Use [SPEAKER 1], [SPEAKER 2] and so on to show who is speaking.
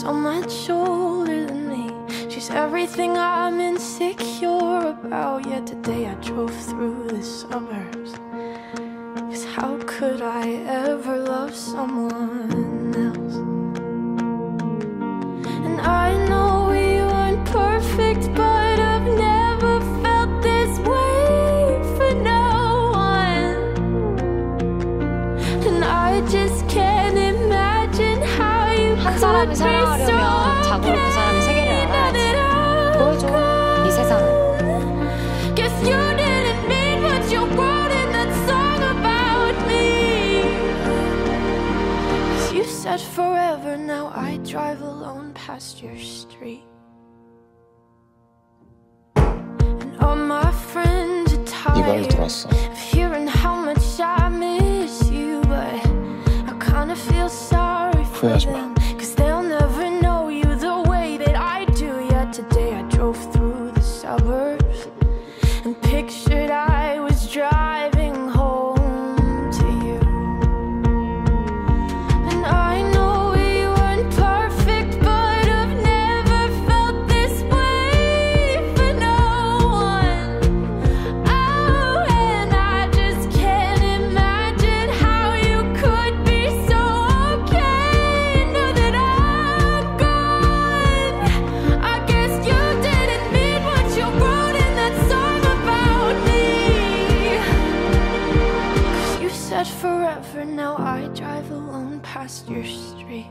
[SPEAKER 1] so much older than me. She's everything I'm insecure about. Yet today I drove through the suburbs. Cause how could I ever love someone else? And I know we weren't perfect, but I've never felt this way for no one. And I just can't
[SPEAKER 2] 사랑하려면
[SPEAKER 1] so
[SPEAKER 2] 자고로 그 사람의 세계를 알아야지. 보여줘, 이 세상을.
[SPEAKER 1] Said forever, now I drive alone past your street. And all my friends are tired
[SPEAKER 3] 들었어.
[SPEAKER 1] of hearing how much I miss you, but I kinda feel sorry for them. Past your street.